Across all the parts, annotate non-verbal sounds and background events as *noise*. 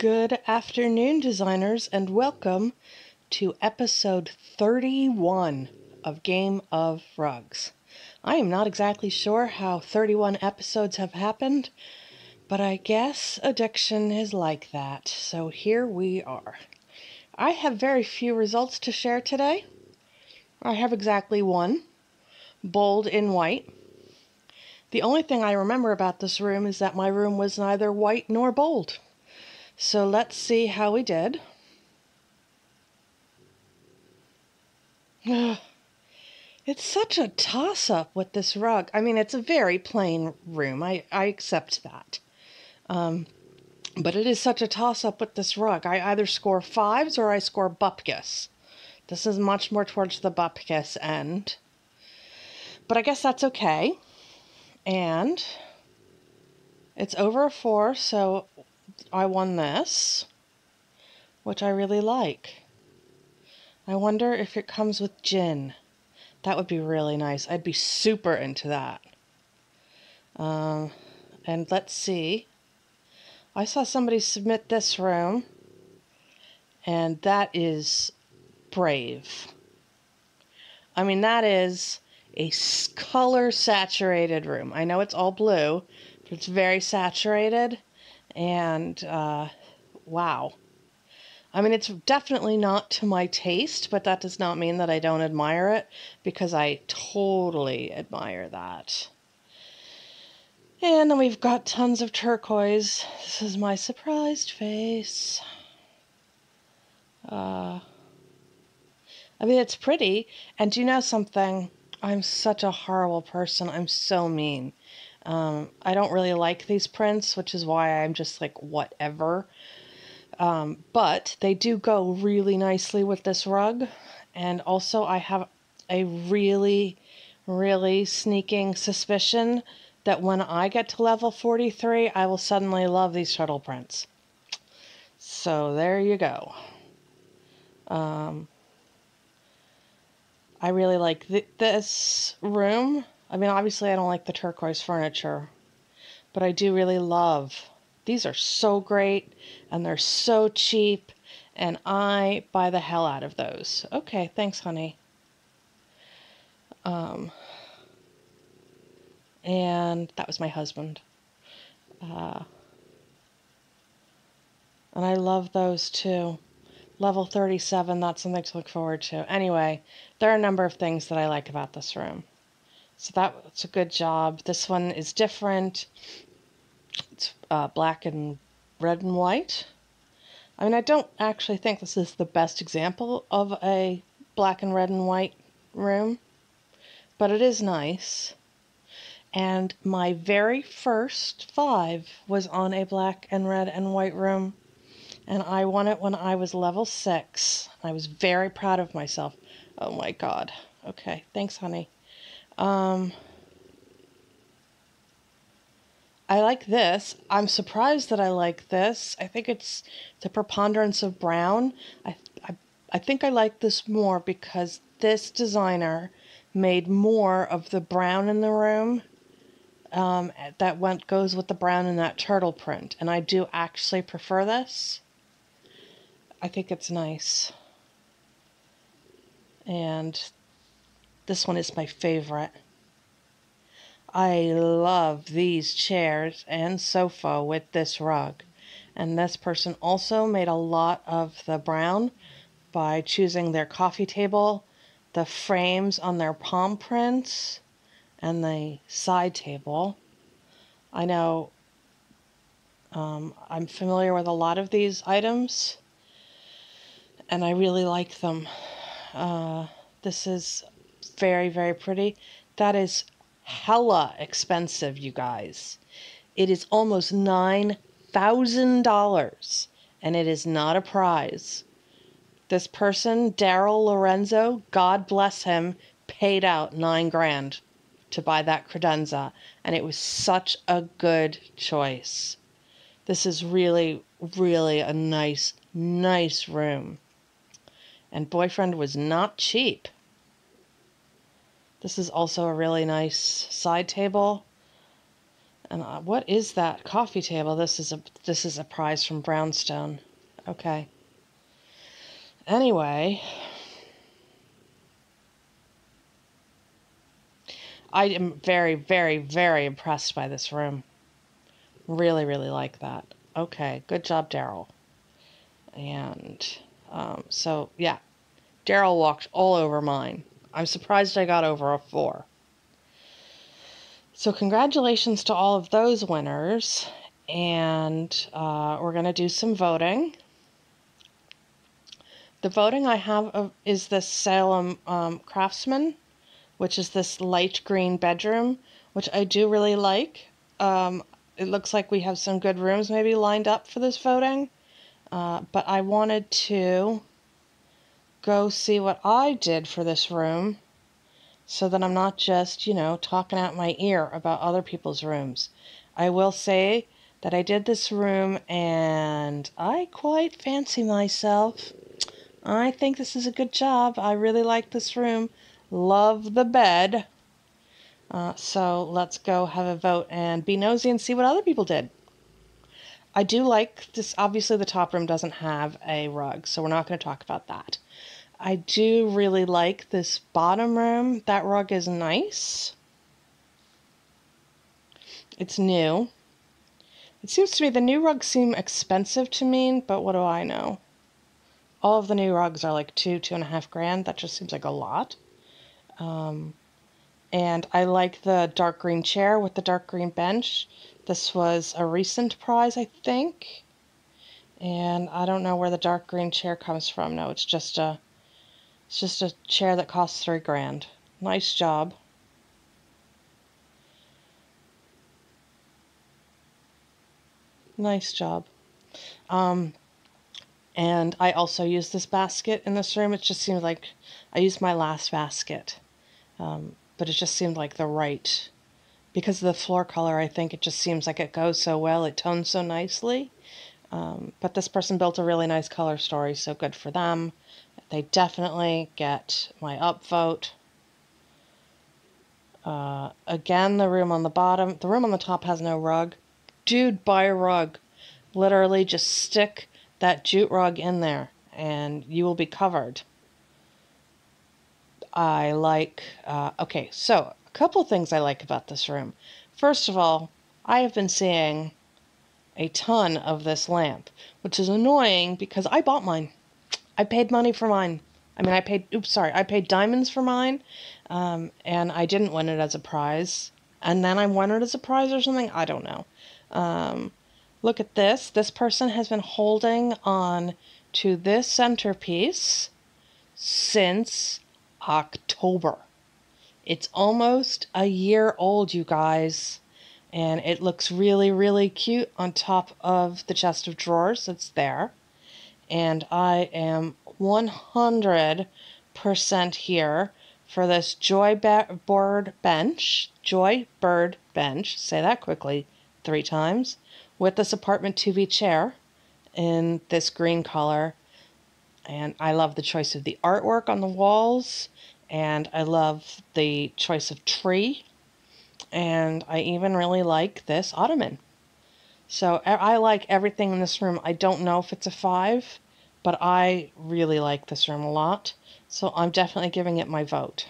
Good afternoon, designers, and welcome to episode 31 of Game of Rugs. I am not exactly sure how 31 episodes have happened, but I guess addiction is like that. So here we are. I have very few results to share today. I have exactly one bold in white. The only thing I remember about this room is that my room was neither white nor bold. So let's see how we did. It's such a toss up with this rug. I mean, it's a very plain room. I, I accept that. Um, but it is such a toss up with this rug. I either score fives or I score bupkis. This is much more towards the bupkis end. But I guess that's okay and it's over a four, so I won this, which I really like. I wonder if it comes with gin. That would be really nice. I'd be super into that. Um, and let's see. I saw somebody submit this room, and that is brave. I mean, that is a color saturated room. I know it's all blue, but it's very saturated. And uh, wow. I mean, it's definitely not to my taste, but that does not mean that I don't admire it because I totally admire that. And then we've got tons of turquoise. This is my surprised face. Uh, I mean, it's pretty. And do you know something? I'm such a horrible person. I'm so mean. Um, I don't really like these prints, which is why I'm just like, whatever. Um, but they do go really nicely with this rug. And also, I have a really, really sneaking suspicion that when I get to level 43, I will suddenly love these turtle prints. So there you go. Um, I really like th- this room. I mean, obviously, I don't like the turquoise furniture, but I do really love. These are so great and they're so cheap, and I buy the hell out of those. Okay, thanks, honey. Um, and that was my husband. Uh, and I love those too level 37, that's something to look forward to. Anyway, there are a number of things that I like about this room. So that's a good job. This one is different. It's uh, black and red and white. I mean, I don't actually think this is the best example of a black and red and white room, but it is nice. And my very first five was on a black and red and white room and I won it when I was level six. I was very proud of myself. Oh my god. Okay, thanks, honey. Um, I like this. I'm surprised that I like this. I think it's the preponderance of brown. I, I, I think I like this more because this designer made more of the brown in the room um, that went goes with the brown in that turtle print, and I do actually prefer this. I think it's nice. And this one is my favorite. I love these chairs and sofa with this rug. And this person also made a lot of the brown by choosing their coffee table, the frames on their palm prints, and the side table. I know um, I'm familiar with a lot of these items and I really like them. Uh, this is very, very pretty. That is hella expensive, you guys. It is almost $9,000 and it is not a prize. This person, Daryl Lorenzo, God bless him, paid out nine grand to buy that credenza, and it was such a good choice. This is really, really a nice, nice room and boyfriend was not cheap. This is also a really nice side table. And uh, what is that coffee table? This is a this is a prize from Brownstone. Okay. Anyway, I am very, very, very impressed by this room. Really, really like that. Okay, good job, Daryl. And um, so, yeah, Daryl walked all over mine. I'm surprised I got over a four. So, congratulations to all of those winners. And uh, we're going to do some voting. The voting I have is the Salem um, Craftsman which is this light green bedroom, which I do really like. Um, it looks like we have some good rooms maybe lined up for this voting. Uh, but I wanted to go see what I did for this room so that I'm not just, you know, talking out my ear about other people's rooms. I will say that I did this room and I quite fancy myself. I think this is a good job. I really like this room love the bed. Uh, so let's go have a vote and be nosy and see what other people did. I do like this. Obviously, the top room doesn't have a rug, so we're not going to talk about that. I do really like this bottom room. That rug is nice. It's new. It seems to me the new rugs seem expensive to me, but what do I know? All of the new rugs are like two, two and a half grand. That just seems like a lot. Um, and I like the dark green chair with the dark green bench. This was a recent prize, I think. And I don't know where the dark green chair comes from. No, it's just a it's just a chair that costs three grand. Nice job. Nice job. Um, and I also use this basket in this room. It just seemed like I used my last basket. Um, but it just seemed like the right, because of the floor color, I think it just seems like it goes so well. It tones so nicely. Um, but this person built a really nice color story, so good for them. They definitely get my upvote. Uh, again, the room on the bottom, the room on the top has no rug. Dude, buy a rug. Literally just stick that jute rug in there and you will be covered. I like, uh, okay, so a couple things I like about this room. First of all, I have been seeing a ton of this lamp, which is annoying because I bought mine. I paid money for mine. I mean, I paid, oops, sorry, I paid diamonds for mine, um, and I didn't win it as a prize. And then I won it as a prize or something. I don't know. Um, look at this. This person has been holding on to this centerpiece since October. It's almost a year old, you guys, and it looks really, really cute on top of the chest of drawers that's there. And I am 100% here for this Joy Board bench, Joy Bird bench, say that quickly three times, with this apartment 2B chair in this green color and I love the choice of the artwork on the walls, and I love the choice of tree, and I even really like this ottoman. So I like everything in this room. I don't know if it's a five, but I really like this room a lot. So I'm definitely giving it my vote.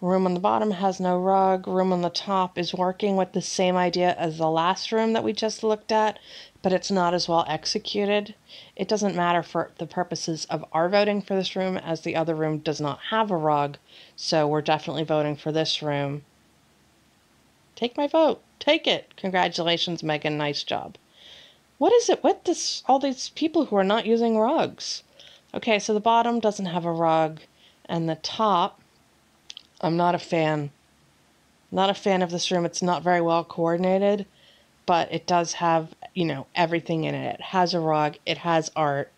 Room on the bottom has no rug. Room on the top is working with the same idea as the last room that we just looked at, but it's not as well executed. It doesn't matter for the purposes of our voting for this room, as the other room does not have a rug, so we're definitely voting for this room. Take my vote. Take it. Congratulations, Megan. Nice job. What is it with this? All these people who are not using rugs. Okay, so the bottom doesn't have a rug, and the top, I'm not a fan. Not a fan of this room. It's not very well coordinated but it does have, you know, everything in it. It has a rug, it has art,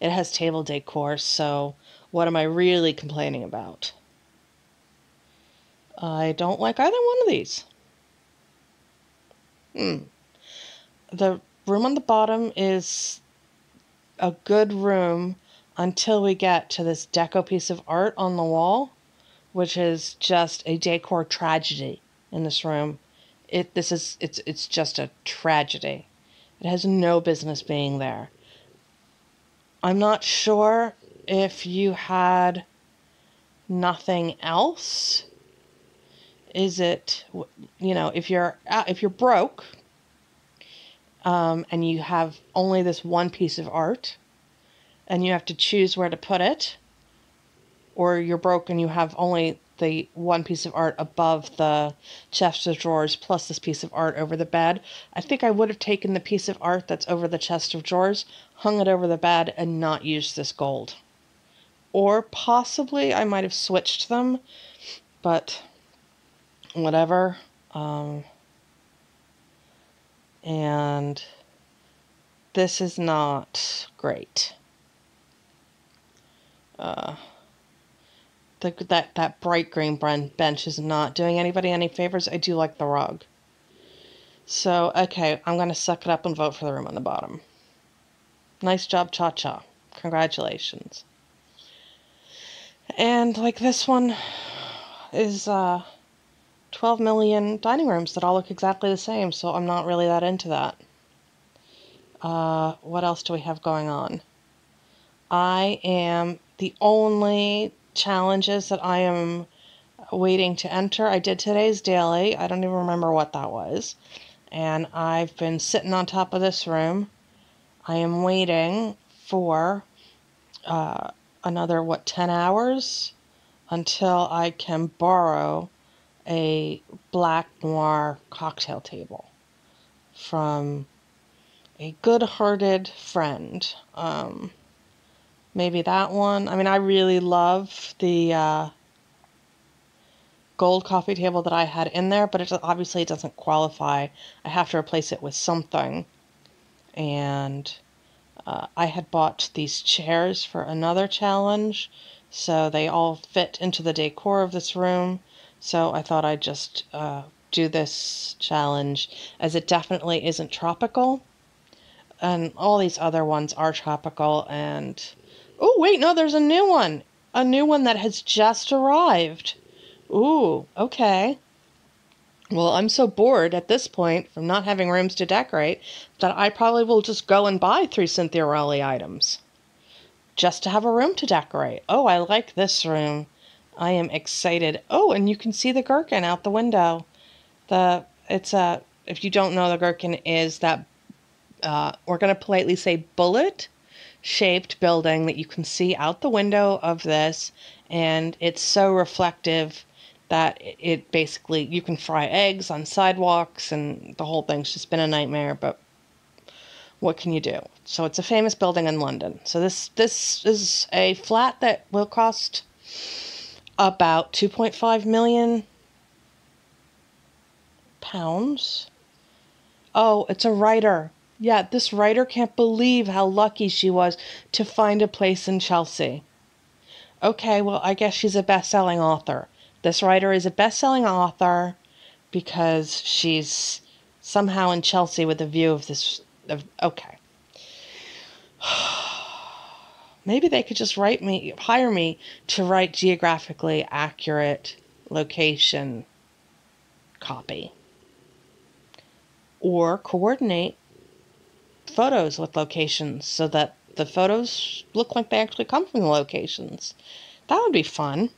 it has table decor, so what am I really complaining about? I don't like either one of these. Hmm. The room on the bottom is a good room until we get to this deco piece of art on the wall, which is just a decor tragedy. in this room. It this is it's it's just a tragedy. It has no business being there. I'm not sure if you had nothing else. Is it you know if you're if you're broke um, and you have only this one piece of art and you have to choose where to put it, or you're broke and you have only the one piece of art above the chest of drawers plus this piece of art over the bed. I think I would have taken the piece of art that's over the chest of drawers, hung it over the bed, and not used this gold. Or possibly I might have switched them, but whatever. Um, and this is not great. Uh, the, that that bright green bench is not doing anybody any favors. I do like the rug. So, okay, I'm going to suck it up and vote for the room on the bottom. Nice job, Cha Cha. Congratulations. And like this one is uh, 12 million dining rooms that all look exactly the same, so I'm not really that into that. Uh, what else do we have going on? I am the only challenges that I am waiting to enter. I did today's daily. I don't even remember what that was. And I've been sitting on top of this room. I am waiting for uh, another, what, 10 hours until I can borrow a black noir cocktail table from a good hearted friend. Um, maybe that one. I mean, I really love the uh, gold coffee table that I had in there, but it obviously doesn't qualify. I have to replace it with something. And uh, I had bought these chairs for another challenge, so they all fit into the decor of this room. So I thought I'd just uh, do this challenge as it definitely isn't tropical. And all these other ones are tropical and Oh, wait, no, there's a new one. A new one that has just arrived. Ooh, okay. Well, I'm so bored at this point from not having rooms to decorate that I probably will just go and buy three Cynthia Rowley items just to have a room to decorate. Oh, I like this room. I am excited. Oh, and you can see the gherkin out the window. The it's a if you don't know the gherkin is that uh, we're gonna politely say bullet shaped building that you can see out the window of this, and it's so reflective that it basically you can fry eggs on sidewalks, and the whole thing's just been a nightmare. But what can you do? So it's a famous building in London. So this this is a flat that will cost about 2.5 million pounds. Oh, it's a writer. Yeah, this writer can't believe how lucky she was to find a place in Chelsea. Okay, well, I guess she's a best selling author. This writer is a best selling author because she's somehow in Chelsea with a view of this. Of, okay. *sighs* Maybe they could just write me, hire me to write geographically accurate location copy. Or coordinate photos with locations so that the photos look like they actually come from the locations. That would be fun.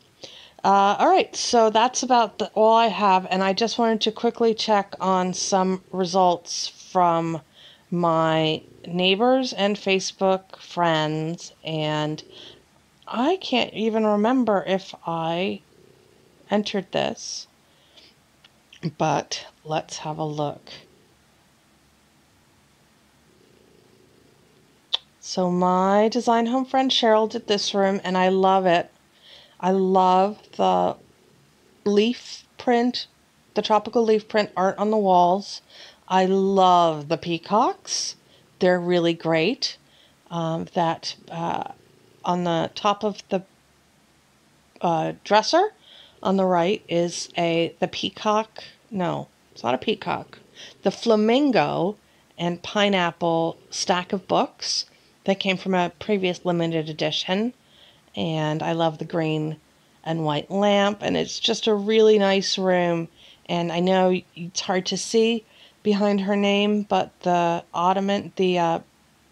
Uh, all right, so that's about the, all I have, and I just wanted to quickly check on some results from my neighbors and Facebook friends, and I can't even remember if I entered this, but let's have a look. So my design home friend Cheryl did this room and I love it. I love the leaf print, the tropical leaf print art on the walls. I love the peacocks. They're really great. Um, that uh, on the top of the uh, dresser on the right is a the peacock. No, it's not a peacock. The flamingo and pineapple stack of books that came from a previous limited edition. And I love the green and white lamp. And it's just a really nice room. And I know it's hard to see behind her name, but the ottoman, the uh,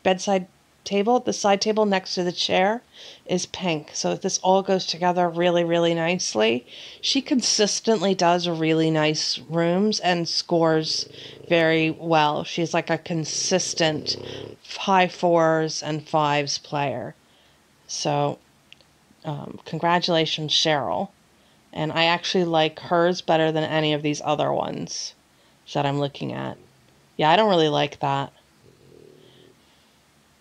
bedside table, the side table next to the chair, is pink. So this all goes together really, really nicely. She consistently does really nice rooms and scores very well. She's like a consistent high fours and fives player. So, um, congratulations, Cheryl. And I actually like hers better than any of these other ones that I'm looking at. Yeah, I don't really like that.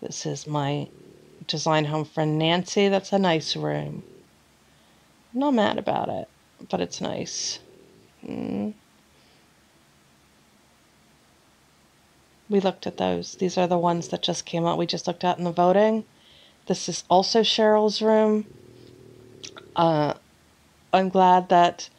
This is my design home friend Nancy. That's a nice room. I'm not mad about it, but it's nice. Mm. We looked at those. These are the ones that just came out. We just looked at in the voting. This is also Cheryl's room. Uh, I'm glad that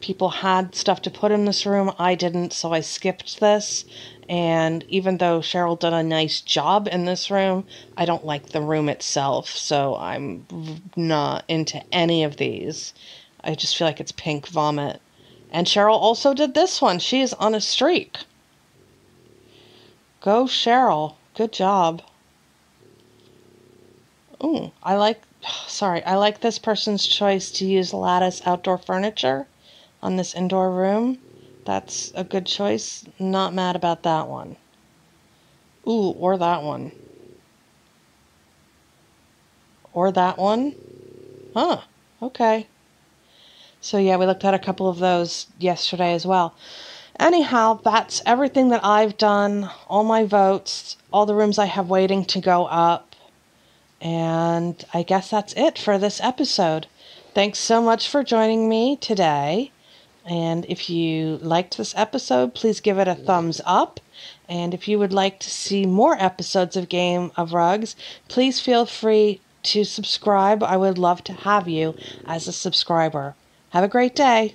people had stuff to put in this room. I didn't, so I skipped this. And even though Cheryl did a nice job in this room, I don't like the room itself, so I'm not into any of these. I just feel like it's pink vomit. And Cheryl also did this one. She is on a streak. Go, Cheryl. Good job. Ooh, I like, *sighs* sorry, I like this person's choice to use lattice outdoor furniture on this indoor room. That's a good choice. Not mad about that one. Ooh, or that one. Or that one. Huh, okay. So, yeah, we looked at a couple of those yesterday as well. Anyhow, that's everything that I've done, all my votes, all the rooms I have waiting to go up. And I guess that's it for this episode. Thanks so much for joining me today. And if you liked this episode, please give it a thumbs up. And if you would like to see more episodes of Game of Rugs, please feel free to subscribe. I would love to have you as a subscriber. Have a great day.